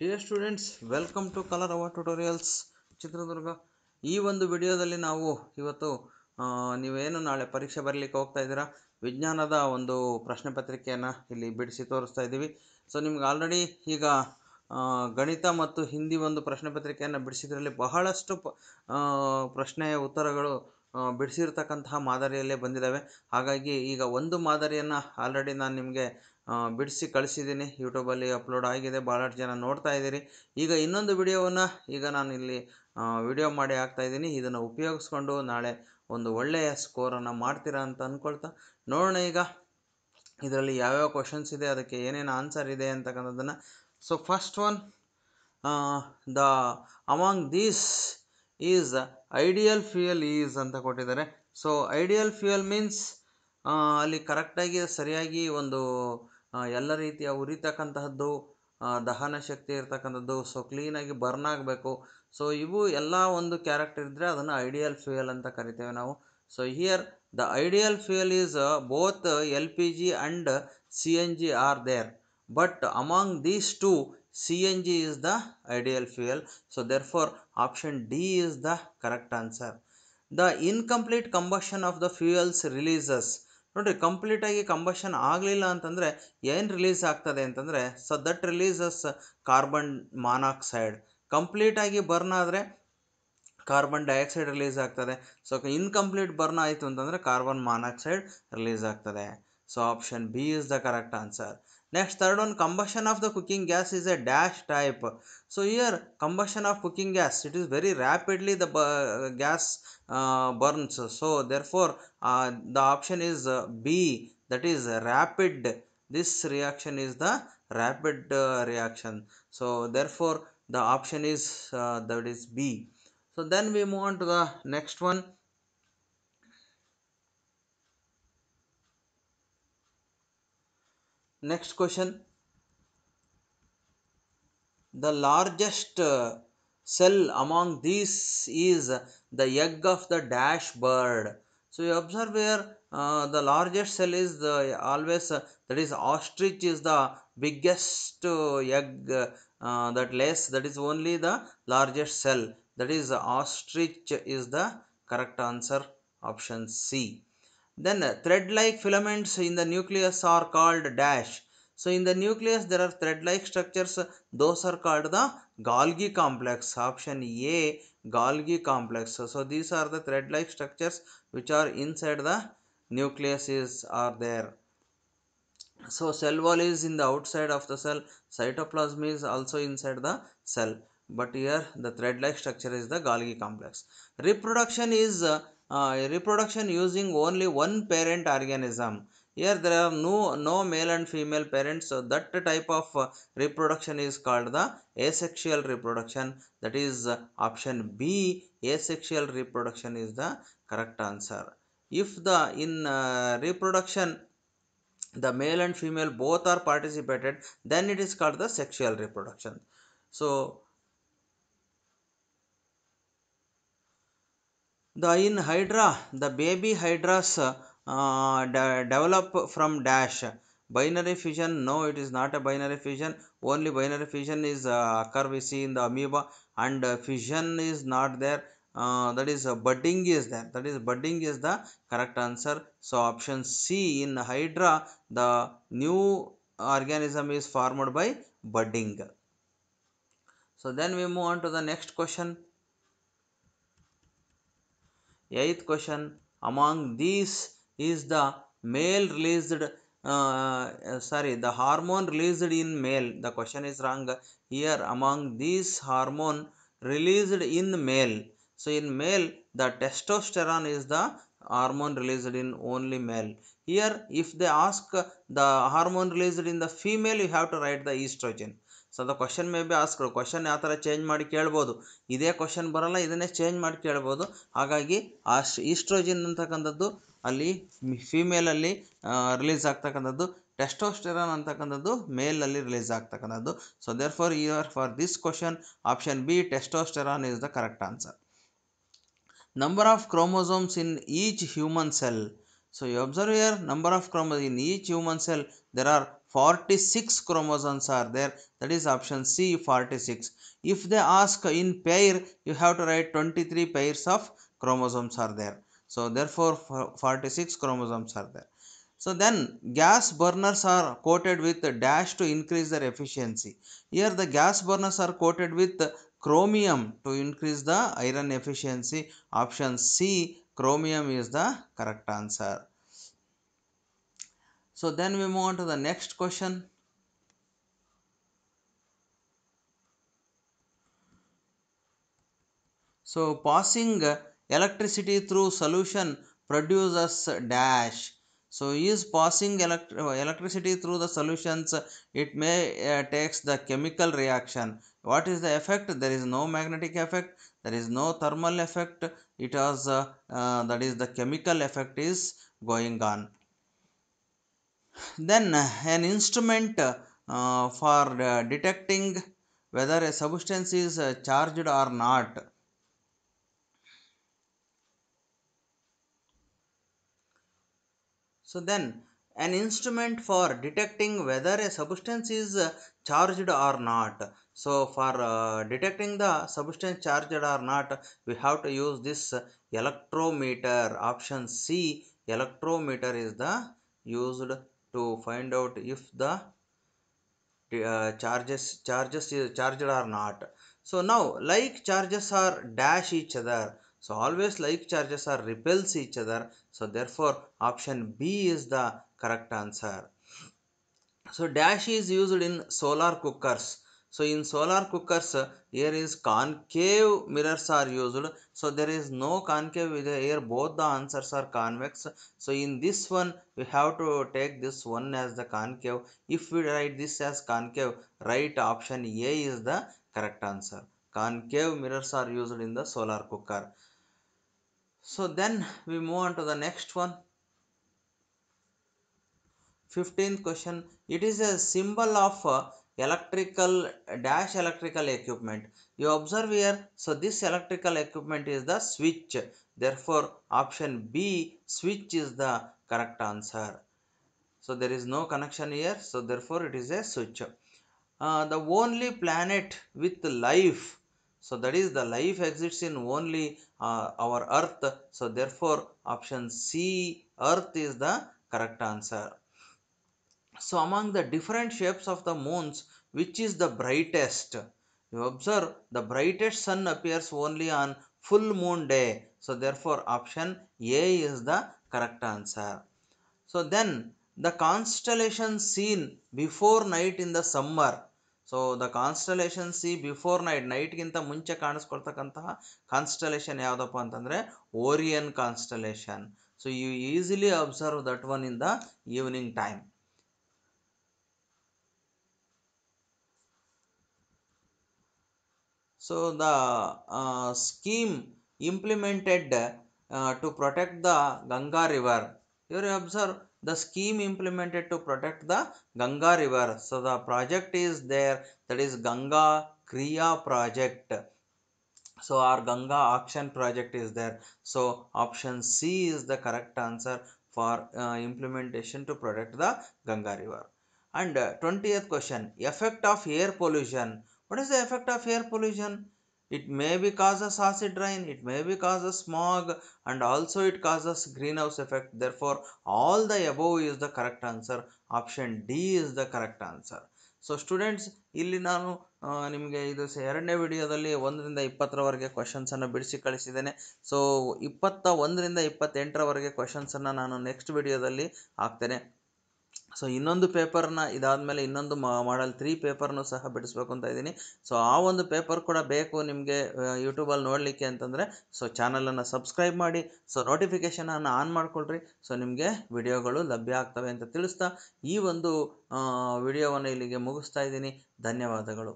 Dear students welcome to colour our tutorials Chitradurga. ಈ ಒಂದು ವಿಡಿಯೋದಲ್ಲಿ ನಾವು ಇವತ್ತು ನೀವೇನು ನಾಳೆ ಪರೀಕ್ಷೆ ಬರಲಿಕ್ಕೆ ಹೋಗ್ತಾ ಇದ್ದೀರಾ? ವಿಜ್ಞಾನದ ಒಂದು ಪ್ರಶ್ನೆ ಪತ್ರಿಕೆಯನ್ನು ಇಲ್ಲಿ ಬಿಡಿಸಿ ತೋರಿಸ್ತಾ ಇದ್ದೀವಿ. ಸೊ ನಿಮ್ಗೆ ಆಲ್ರೆಡಿ ಈಗ ಗಣಿತ ಮತ್ತು ಹಿಂದಿ ಒಂದು ಪ್ರಶ್ನೆ ಪತ್ರಿಕೆಯನ್ನು ಬಿಡಿಸಿದ್ರಲ್ಲಿ ಬಹಳಷ್ಟು ಪ್ರಶ್ನೆಯ ಉತ್ತರಗಳು ಬಿಡಿಸಿರ್ತಕ್ಕಂತಹ ಮಾದರಿಯಲ್ಲೇ ಬಂದಿದ್ದಾವೆ. ಹಾಗಾಗಿ ಈಗ ಒಂದು ಮಾದರಿಯನ್ನು ಆಲ್ರೆಡಿ ನಾನು ನಿಮಗೆ ಬಿಡಿಸಿ ಕಳಿಸಿದ್ದೀನಿ. ಯೂಟ್ಯೂಬಲ್ಲಿ ಅಪ್ಲೋಡ್ ಆಗಿದೆ. ಭಾಳಷ್ಟು ಜನ ನೋಡ್ತಾ ಇದ್ದೀರಿ. ಈಗ ಇನ್ನೊಂದು ವಿಡಿಯೋವನ್ನು ಈಗ ನಾನು ಇಲ್ಲಿ ವಿಡಿಯೋ ಮಾಡಿ ಹಾಕ್ತಾಯಿದ್ದೀನಿ ಇದನ್ನು ಉಪಯೋಗಿಸ್ಕೊಂಡು ನಾಳೆ ಒಂದು ಒಳ್ಳೆಯ ಸ್ಕೋರನ್ನು ಮಾಡ್ತೀರಾ ಅಂತ ಅಂದ್ಕೊಳ್ತಾ ನೋಡೋಣ ಈಗ. ಇದರಲ್ಲಿ ಯಾವ್ಯಾವ ಕ್ವಶನ್ಸ್ ಇದೆ, ಅದಕ್ಕೆ ಏನೇನು ಆನ್ಸರ್ ಇದೆ ಅಂತಕ್ಕಂಥದ್ದನ್ನು. So first one the among these is ideal fuel is ಅಂತ ಕೊಟ್ಟಿದ್ದಾರೆ. ಸೊ ಐಡಿಯಲ್ ಫ್ಯೂಯಲ್ ಮೀನ್ಸ್ ಅಲ್ಲಿ ಕರೆಕ್ಟಾಗಿ ಸರಿಯಾಗಿ ಒಂದು ಎಲ್ಲ ರೀತಿಯ ಉರಿತಕ್ಕಂತಹದ್ದು ದಹನ ಶಕ್ತಿ ಇರತಕ್ಕಂಥದ್ದು ಸೊ ಕ್ಲೀನಾಗಿ ಬರ್ನ್ ಆಗಬೇಕು. ಸೊ ಇವು ಎಲ್ಲ ಒಂದು ಕ್ಯಾರೆಕ್ಟರ್ ಇದ್ದರೆ ಅದನ್ನು ಐಡಿಯಲ್ ಫ್ಯೂಯಲ್ ಅಂತ ಕರಿತೇವೆ ನಾವು. So here the ideal fuel is both L P G and C N G are there but among these two C N G is the ideal fuel so therefore option D is the correct answer the incomplete combustion of the fuels releases ನೋಡ್ರಿ complete ಆಗಿ combustion ಆಗಲಿಲ್ಲ ಅಂತಂದರೆ ಏನು release ಆಗ್ತದೆ ಅಂತಂದರೆ so that releases carbon monoxide complete ಆಗಿ burn ಆದರೆ carbon dioxide release ಆಗ್ತದೆ. ಸೊ ಇನ್ಕಂಪ್ಲೀಟ್ ಬರ್ನ್ ಆಯಿತು ಅಂತಂದರೆ ಕಾರ್ಬನ್ ಮಾನಾಕ್ಸೈಡ್ ರಿಲೀಸ್ ಆಗ್ತದೆ. So option B is the correct answer Next third one combustion of the cooking gas is a dash type. So here combustion of cooking gas it is very rapidly the gas uh, burns. So therefore uh, the option is uh, B that is rapid. This reaction is the rapid uh, reaction. So therefore the option is uh, that is B. So then we move on to the next one next question. The largest uh, cell among these is the egg of the dash bird. So you observe here uh, the largest cell is the always uh, that is ostrich is the biggest uh, egg uh, that lays that is only the largest cell. That is ostrich is the correct answer option c then thread like filaments in the nucleus are called dash. So in the nucleus there are thread like structures. Those are called the golgi complex. Option a golgi complex. So these are the thread like structures which are inside the nucleus is are there. So cell wall is in the outside of the cell. Cytoplasm is also inside the cell. But here the thread like structure is the golgi complex. Reproduction is uh, reproduction using only one parent organism. Here there are no no male and female parents so that type of uh, reproduction is called the asexual reproduction. That is uh, option b asexual reproduction is the correct answer. If the in uh, reproduction the male and female both are participated then it is called the sexual reproduction. So the in hydra the baby hydras uh, de- develop from dash. Binary fission no it is not a binary fission. Only binary fission is uh, occur we see in the amoeba. And uh, fission is not there. Uh, that is uh, budding is there. That is budding is the correct answer. So option c in hydra the new organism is formed by budding. So then we move on to the next question eighth question. Among these is the male released uh, uh, sorry the hormone released in male. The question is wrong. Here among these hormone released in male. So in male the testosterone is the hormone released in only male. Here if they ask the hormone released in the female you have to write the estrogen so ಅದು question may be ask question ಯಾವ ಥರ change ಮಾಡಿ ಕೇಳ್ಬೋದು? ಇದೇ question ಬರೋಲ್ಲ, ಇದನ್ನೇ change ಮಾಡಿ ಕೇಳ್ಬೋದು. ಹಾಗಾಗಿ, ಆ ಈಸ್ಟ್ರೋಜಿನ್ ಅಂತಕ್ಕಂಥದ್ದು ಅಲ್ಲಿ ಫೀಮೇಲಲ್ಲಿ ರಿಲೀಸ್ ಆಗ್ತಕ್ಕಂಥದ್ದು. ಟೆಸ್ಟೋಸ್ಟೆರಾನ್ ಅಂತಕ್ಕಂಥದ್ದು ಮೇಲಲ್ಲಿ ರಿಲೀಸ್ ಆಗ್ತಕ್ಕಂಥದ್ದು. So therefore here for this question option B testosterone is the correct answer number of chromosomes in each human cell so you observe your number of chromos in each human cell there are 46 chromosomes are there. That is option c 46 if they ask in pair you have to write 23 pairs of chromosomes are there. So therefore 46 chromosomes are there. So then gas burners are coated with dash to increase their efficiency. Here the gas burners are coated with chromium to increase the iron efficiency. Option c chromium is the correct answer so then we move on to the next question. So passing electricity through solution produces dash. So is passing elect- electricity through the solutions it may uh, takes the chemical reaction. What is the effect? There is no magnetic effect. There is no thermal effect. It has uh, uh, that is the chemical effect is going on then an instrument uh, for uh, detecting whether a substance is uh, charged or not. So then an instrument for detecting whether a substance is charged or not. So for uh, detecting the substance charged or not we have to use this electrometer option c. Electrometer is the used to find out if the uh, charges charges is charged or not. So now like charges are dash each other. So always like charges are repels each other. So therefore option b is the correct answer. So dash is used in solar cookers so in solar cookers uh, here is concave mirrors are used. So there is no concave with here both the answers are convex. So in this one we have to take this one as the concave. If we write this as concave right option a is the correct answer. Concave mirrors are used in the solar cooker. So then we move on to the next one. 15th question. It is a symbol of uh, electrical dash electrical equipment. You observe here so this electrical equipment is the switch. Therefore option b switch is the correct answer. So there is no connection here so therefore it is a switch. Uh, the only planet with life so that is the life exists in only uh, our earth. So therefore option c earth is the correct answer so among the different shapes of the moons which is the brightest you observe the brightest sun appears only on full moon day so therefore option a is the correct answer so then the constellation seen before night in the summer so the constellation see before night ನೈಟ್ಗಿಂತ ಮುಂಚೆ ಕಾಣಿಸ್ಕೊಳ್ತಕ್ಕಂತಹ constellation ಯಾವುದಪ್ಪ ಅಂತಂದರೆ Orion constellation so you easily observe that one in the evening time So the uh, scheme implemented uh, to protect the Ganga river. Here you observe the scheme implemented to protect the Ganga river. So the project is there that is Ganga Kriya project. So our Ganga Action project is there. So option C is the correct answer for uh, implementation to protect the Ganga river. And uh, 20th question effect of air pollution. What is the effect of air pollution? It may be causes acid rain, it may be causes smog, and also it causes greenhouse effect. Therefore, all the above is the correct answer. Option D is the correct answer. So students ಇಲ್ಲಿ ನಾನು ನಿಮಗೆ ಇದು questions ಎರಡನೇ ವಿಡಿಯೋದಲ್ಲಿ ಒಂದರಿಂದ ಇಪ್ಪತ್ತರವರೆಗೆ ಕ್ವಶನ್ಸನ್ನು ಬಿಡಿಸಿ ಕಳಿಸಿದ್ದೇನೆ so ಇಪ್ಪತ್ತ ಒಂದರಿಂದ ಇಪ್ಪತ್ತೆಂಟರವರೆಗೆ ಕ್ವಶನ್ಸನ್ನು ನಾನು ನೆಕ್ಸ್ಟ್ ವಿಡಿಯೋದಲ್ಲಿ ಹಾಕ್ತೇನೆ ಸೊ ಇನ್ನೊಂದು ಪೇಪರ್ನ ಇದಾದಮೇಲೆ ಇನ್ನೊಂದು ಮಾಡಲ್ ತ್ರೀ ಪೇಪರ್ನು ಸಹ ಬಿಡಿಸ್ಬೇಕು ಅಂತ ಇದ್ದೀನಿ. ಸೊ ಆ ಒಂದು ಪೇಪರ್ ಕೂಡ ಬೇಕು ನಿಮಗೆ ಯೂಟ್ಯೂಬಲ್ಲಿ ನೋಡಲಿಕ್ಕೆ ಅಂತಂದರೆ ಸೊ ಚಾನಲನ್ನು ಸಬ್ಸ್ಕ್ರೈಬ್ ಮಾಡಿ ಸೊ ನೋಟಿಫಿಕೇಷನನ್ನು ಆನ್ ಮಾಡಿಕೊಳ್ರಿ. ಸೊ ನಿಮಗೆ ವಿಡಿಯೋಗಳು ಲಭ್ಯ ಆಗ್ತವೆ ಅಂತ ತಿಳಿಸ್ತಾ ಈ ಒಂದು ವಿಡಿಯೋವನ್ನು ಇಲ್ಲಿಗೆ ಮುಗಿಸ್ತಾ ಇದ್ದೀನಿ. ಧನ್ಯವಾದಗಳು.